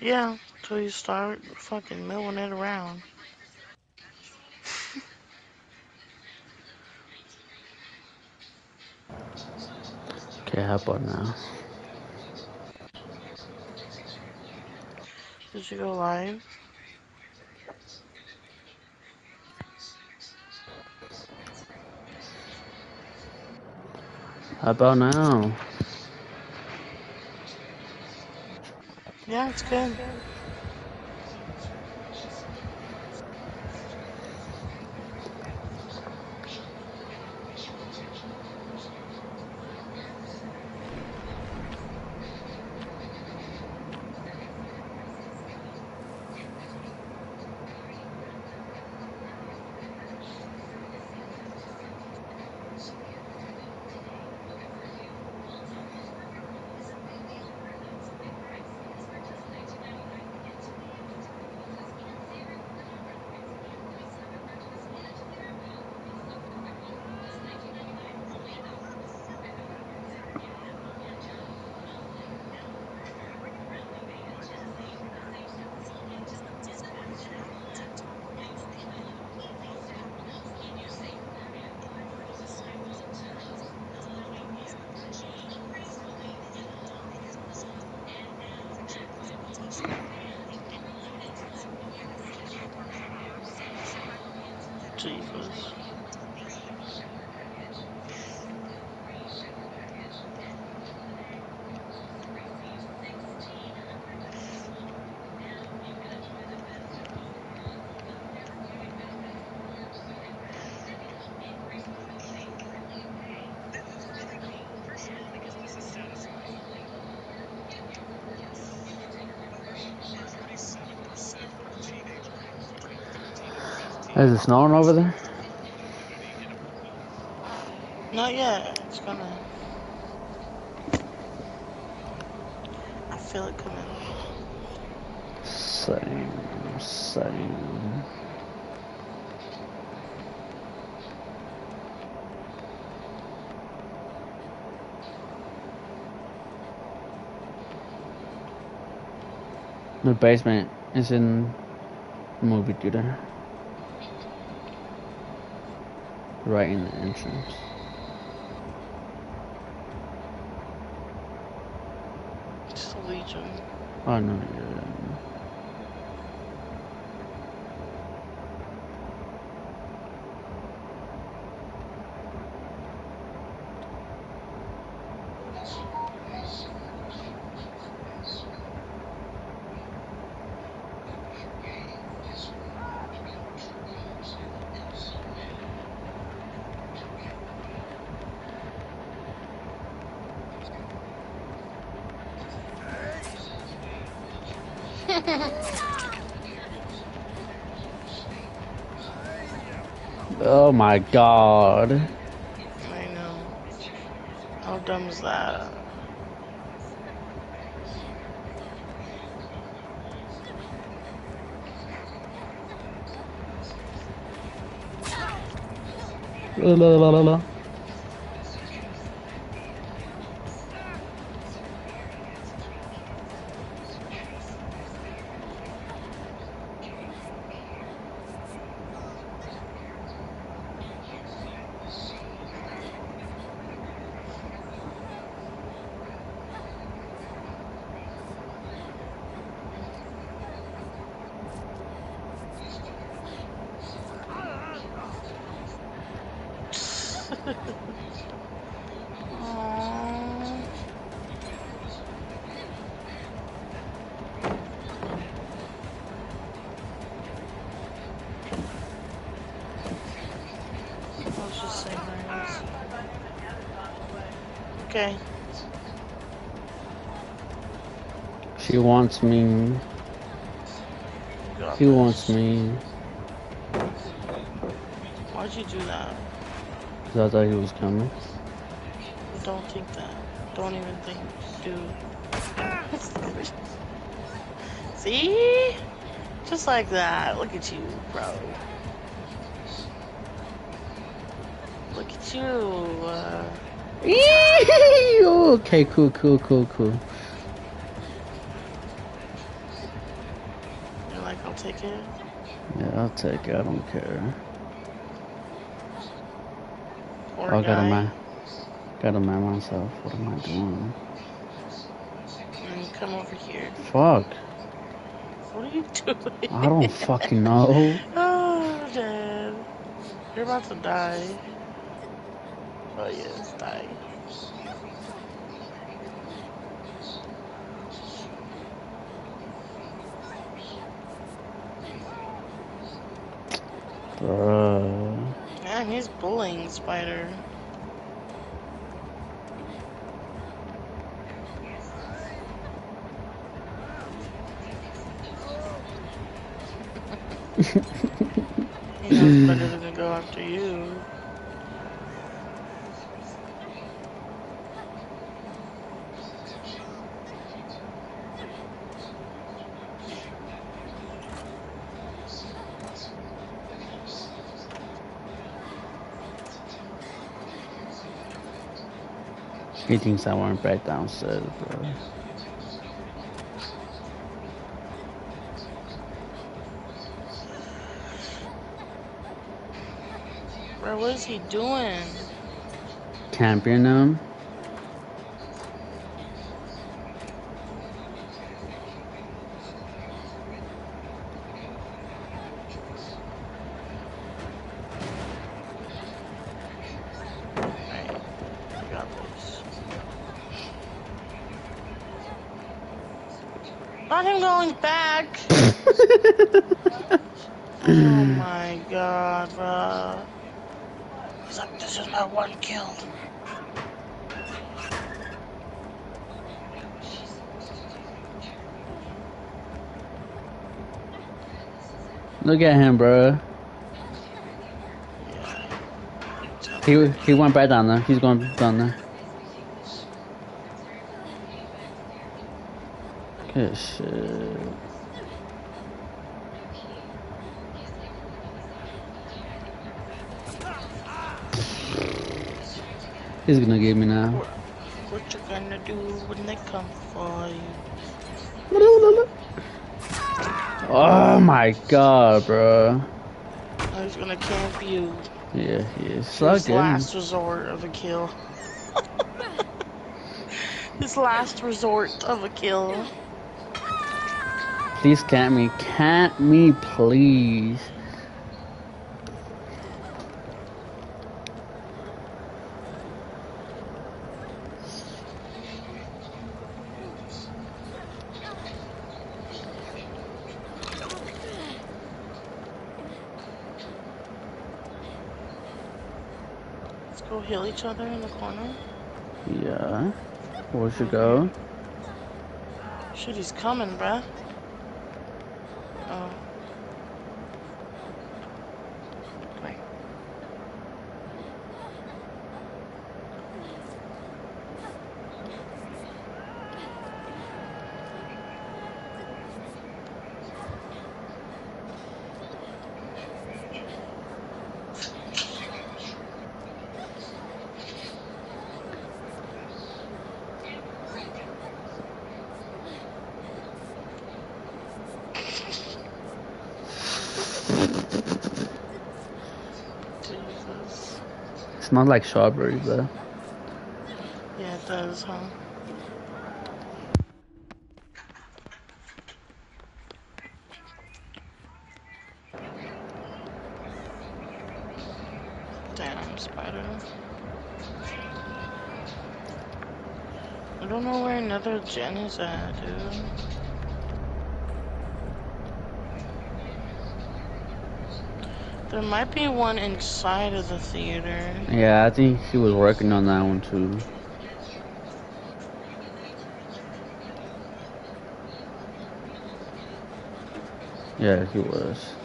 Yeah, till you start fucking milling it around. Okay, how about now? Did you go live? How about now? Yeah, it's good. Is it snowing over there? Not yet. It's gonna. I feel it coming. Same, same. The basement is in movie theater. Right in the entrance. It's the Legion. Oh no, Oh my god. I know. How dumb is that? La la la la la. Okay. She wants me. She wants me. Why'd you do that? Cause I thought he was coming. Don't think that. Don't even think, dude. See? Just like that. Look at you, bro. Look at you. Uh, okay, cool, cool, cool, cool. like, I'll take it. Yeah, I'll take it. I don't care. Poor I gotta guy. man, gotta man myself. What am I doing? And come over here. Fuck. What are you doing? I don't fucking know. Oh, Dad. You're about to die. Oh, yes, die. Bruh. He's bullying Spider. He knows better than to go after you. He thinks I went back downstairs, bro. Bro, what is he doing? Camping him. Not him going back! Oh my god, bro. He's like, this is my one kill. Look at him, bro. He he went back down there. He's going down there. Good shit. He's gonna get me now. What you gonna do when they come for you? Oh my god, bro. Oh, he's gonna camp you. Yeah, he is. His last resort of a kill. His last resort of a kill. Please camp me. Camp me, please. Let's go heal each other in the corner. Yeah. Where should go? Shit, he's coming, bruh. Smells like strawberry, bro. Yeah, it does, huh? Damn, spider. I don't know where another gen is at, dude. There might be one inside of the theater. Yeah, I think he was working on that one too. Yeah, he was.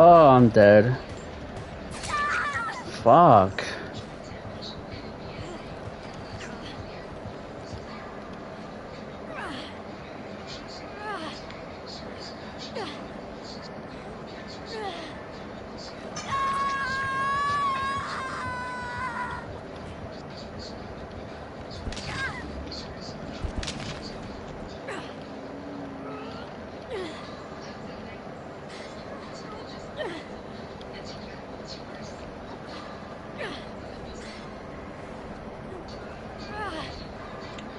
Oh, I'm dead. Fuck.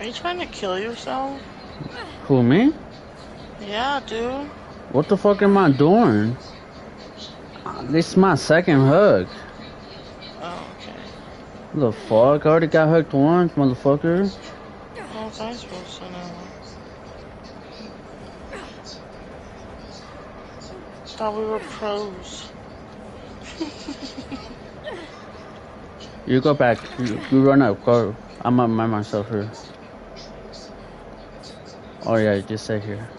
You trying to kill yourself? Who, me? Yeah, dude. What the fuck am I doing? Uh, This is my second hug. Oh, okay. The fuck? I already got hooked once, motherfucker. How was I supposed to know? Thought we were pros. You go back. You, you run up. Go. I'm up by myself here. Oh yeah, just stay here.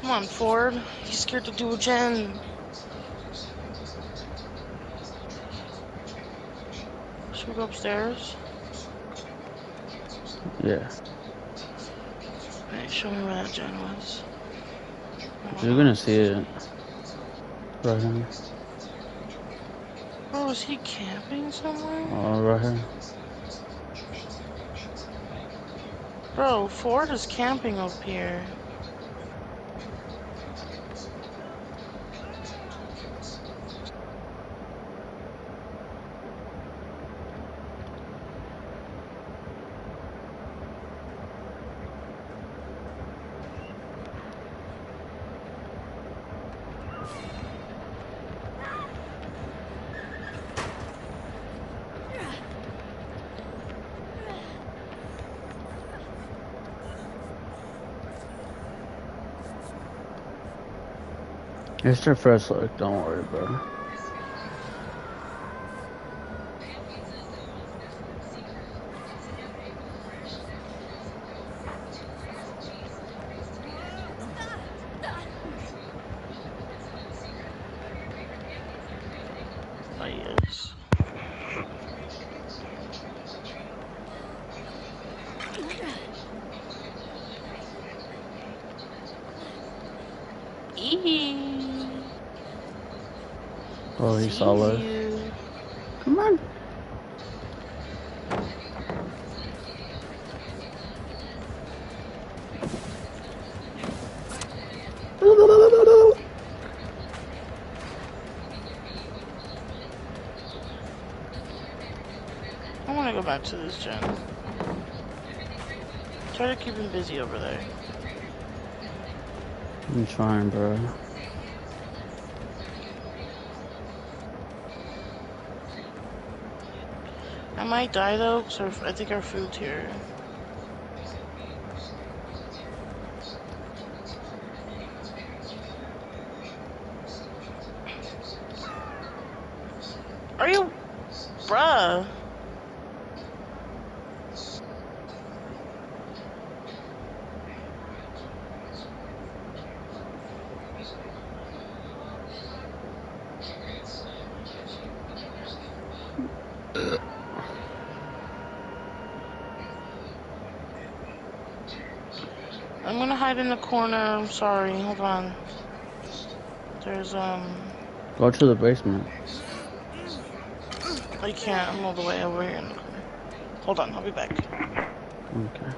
Come on, Ford. He's scared to do a gen. Should we go upstairs? Yeah. Hey, show me where that gen was. You're gonna see it. Right here. Bro, is he camping somewhere? Oh, right here. Bro, Ford is camping up here. It's their first look. Don't worry, bro. Eee. Oh, he's See solid. Come on. I want to go back to this gen. Try to keep him busy over there. I'm trying, bro. I might die though, because I think our food's here. Are you, bruh? I'm gonna hide in the corner. I'm sorry. Hold on. There's um. Go to the basement. I can't. I'm all the way over here in the corner. Hold on. I'll be back. Okay.